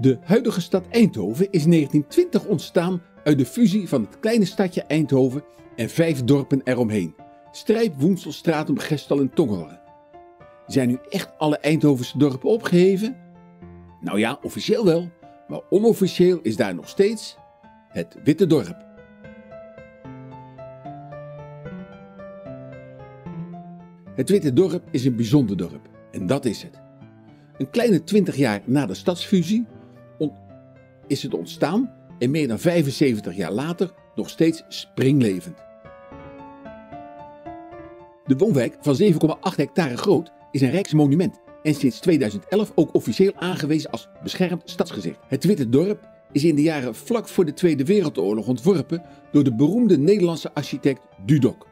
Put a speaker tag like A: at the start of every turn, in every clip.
A: De huidige stad Eindhoven is in 1920 ontstaan uit de fusie van het kleine stadje Eindhoven en vijf dorpen eromheen. Strijp, Woensel, Stratum, Gestel en Tongeren. Zijn nu echt alle Eindhovense dorpen opgeheven? Nou ja, officieel wel, maar onofficieel is daar nog steeds het Witte Dorp. Het Witte Dorp is een bijzonder dorp en dat is het. Een kleine 20 jaar na de stadsfusie is het ontstaan en meer dan 75 jaar later nog steeds springlevend. De woonwijk van 7,8 hectare groot is een rijksmonument en sinds 2011 ook officieel aangewezen als beschermd stadsgezicht. Het Witte Dorp is in de jaren vlak voor de Tweede Wereldoorlog ontworpen door de beroemde Nederlandse architect Dudok.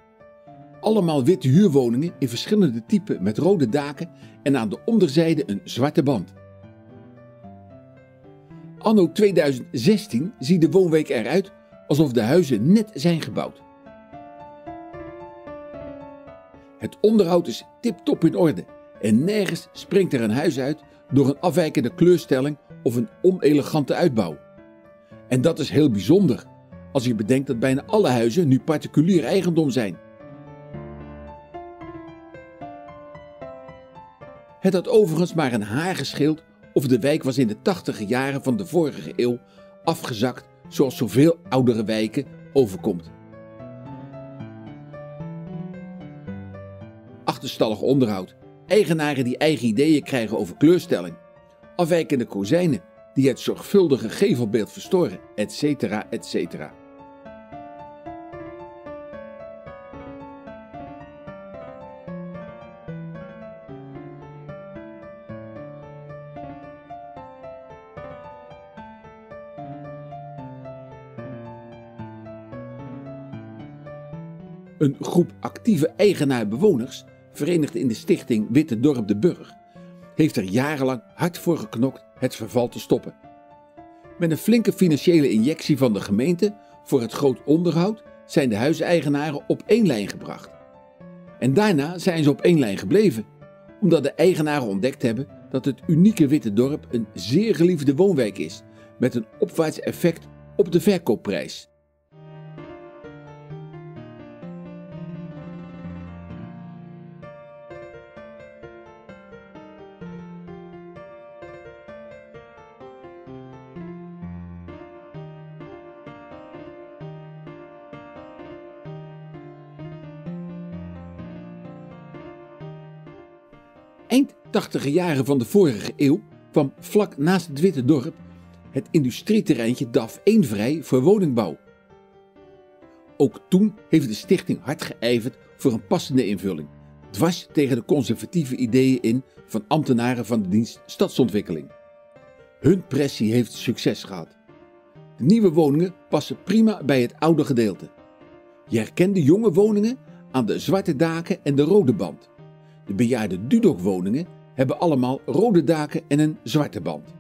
A: Allemaal witte huurwoningen in verschillende typen met rode daken en aan de onderzijde een zwarte band. Anno 2016 ziet de woonwijk eruit alsof de huizen net zijn gebouwd. Het onderhoud is tip-top in orde en nergens springt er een huis uit door een afwijkende kleurstelling of een onelegante uitbouw. En dat is heel bijzonder als je bedenkt dat bijna alle huizen nu particulier eigendom zijn. Het had overigens maar een haar gescheeld of de wijk was in de tachtige jaren van de vorige eeuw afgezakt zoals zoveel oudere wijken overkomt. Achterstallig onderhoud, eigenaren die eigen ideeën krijgen over kleurstelling, afwijkende kozijnen die het zorgvuldige gevelbeeld verstoren, etc. etc. Een groep actieve eigenaar-bewoners, verenigd in de stichting Witte Dorp de Burg, heeft er jarenlang hard voor geknokt het verval te stoppen. Met een flinke financiële injectie van de gemeente voor het groot onderhoud zijn de huiseigenaren op één lijn gebracht. En daarna zijn ze op één lijn gebleven, omdat de eigenaren ontdekt hebben dat het unieke Witte Dorp een zeer geliefde woonwijk is, met een opwaarts effect op de verkoopprijs. Eind 80 jaren van de vorige eeuw kwam vlak naast het Witte Dorp het industrieterreintje DAF 1 vrij voor woningbouw. Ook toen heeft de stichting hard geijverd voor een passende invulling, dwars tegen de conservatieve ideeën in van ambtenaren van de dienst Stadsontwikkeling. Hun pressie heeft succes gehad. De nieuwe woningen passen prima bij het oude gedeelte. Je herkent de jonge woningen aan de zwarte daken en de rode band. De bejaarde Dudok-woningen hebben allemaal rode daken en een zwarte band.